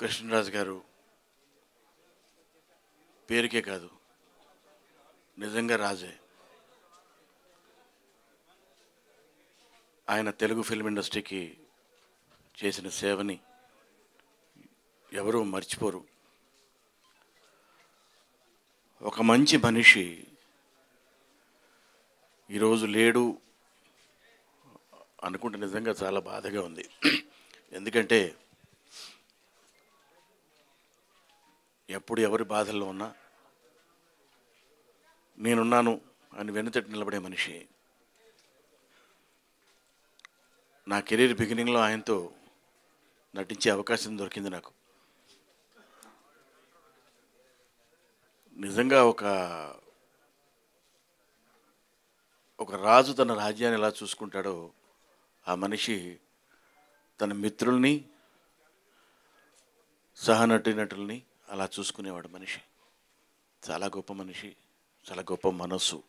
కృష్ణరాజు గారు పేరుకే కాదు నిజంగా రాజే. ఆయన తెలుగు ఫిల్మ్ ఇండస్ట్రీకి చేసిన సేవని ఎవరూ మర్చిపోరు. ఒక మంచి మనిషి ఈరోజు లేడు అనుకుంటే నిజంగా చాలా బాధగా ఉంది. ఎందుకంటే ఎప్పుడు ఎవరి బాధల్లో ఉన్నా నేనున్నాను అని వెనుతట్టి నిలబడే మనిషి. నా కెరీర్ బిగినింగ్లో ఆయనతో నటించే అవకాశం దొరికింది నాకు. నిజంగా ఒక ఒక రాజు తన రాజ్యాన్ని ఎలా చూసుకుంటాడో ఆ మనిషి తన మిత్రుల్ని సహనటినటుల్ని అలా చూసుకునేవాడు మనిషి. చాలా గొప్ప మనిషి చాలా గొప్ప మనస్సు.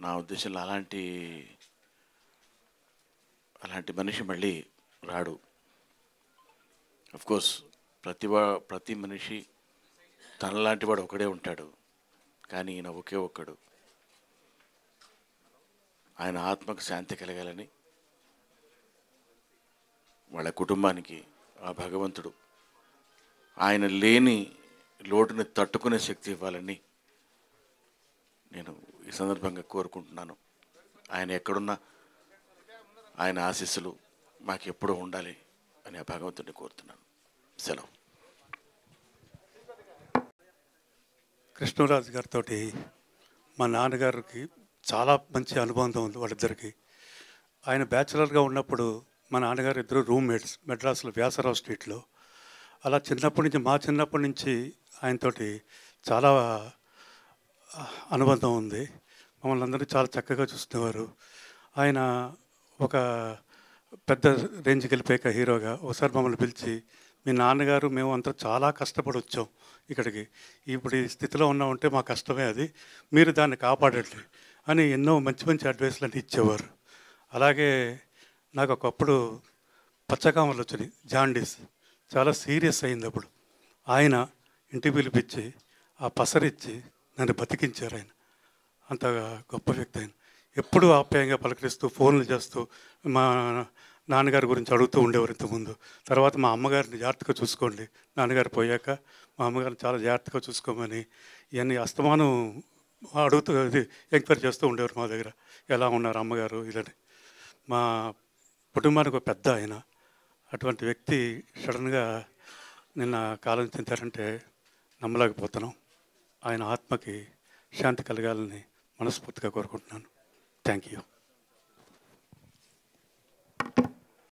నా ఉద్దేశంలో అలాంటి అలాంటి మనిషి మళ్ళీ రాడు. కోర్స్ ప్రతి వా ప్రతి మనిషి తనలాంటి వాడు ఒకడే ఉంటాడు. కానీ ఈయన ఒకే ఒక్కడు. ఆయన ఆత్మకు శాంతి కలగాలని వాళ్ళ కుటుంబానికి ఆ భగవంతుడు ఆయన లేని లోటుని తట్టుకునే శక్తి ఇవ్వాలని నేను ఈ సందర్భంగా కోరుకుంటున్నాను. ఆయన ఎక్కడున్నా ఆయన ఆశీస్సులు మాకు ఎప్పుడూ ఉండాలి అని ఆ భగవంతుడిని కోరుతున్నాను. సెలవు. కృష్ణరాజు గారితో మా నాన్నగారికి చాలా మంచి అనుబంధం ఉంది వాళ్ళిద్దరికి. ఆయన బ్యాచులర్గా ఉన్నప్పుడు మా నాన్నగారు ఇద్దరు రూమ్మేట్స్ మెడ్రాస్లో వ్యాసరావు స్ట్రీట్లో అలా చిన్నప్పటి నుంచి మా చిన్నప్పటి నుంచి ఆయనతోటి చాలా అనుబంధం ఉంది. మమ్మల్ని అందరూ చాలా చక్కగా చూస్తున్నారు. ఆయన ఒక పెద్ద రేంజ్కి వెళ్ళిపోయాక హీరోగా ఒకసారి మమ్మల్ని పిలిచి మీ నాన్నగారు మేము అంతా చాలా కష్టపడి వచ్చాం ఇక్కడికి. ఇప్పుడు ఈ స్థితిలో ఉన్నా ఉంటే మా కష్టమే అది. మీరు దాన్ని కాపాడండి అని ఎన్నో మంచి మంచి అడ్వైస్లు అన్నీ ఇచ్చేవారు. అలాగే నాకు ఒకప్పుడు పచ్చకామలు వచ్చినాయి జాండీస్. చాలా సీరియస్ అయింది అప్పుడు. ఆయన ఇంటికి పిలిపించి ఆ పసరిచ్చి నన్ను బతికించారు ఆయన. అంత గొప్ప వ్యక్తి ఆయన. ఎప్పుడూ ఆప్యాయంగా పలకరిస్తూ ఫోన్లు చేస్తూ మా నాన్నగారి గురించి అడుగుతూ ఉండేవారు ఇంతకుముందు. తర్వాత మా అమ్మగారిని జాగ్రత్తగా చూసుకోండి. నాన్నగారు పోయాక మా అమ్మగారిని చాలా జాగ్రత్తగా చూసుకోమని ఇవన్నీ అస్తమానం అడుగుతూ ఇది ఎంక్వైరీ చేస్తూ ఉండేవారు మా దగ్గర. ఎలా ఉన్నారు అమ్మగారు? ఇలాంటి మా కుటుంబానికి ఒక పెద్ద ఆయన. అటువంటి వ్యక్తి సడన్గా నిన్న కాలం చెందారంటే నమ్మలేకపోతున్నాం. ఆయన ఆత్మకి శాంతి కలగాలని మనస్ఫూర్తిగా కోరుకుంటున్నాను. Thank you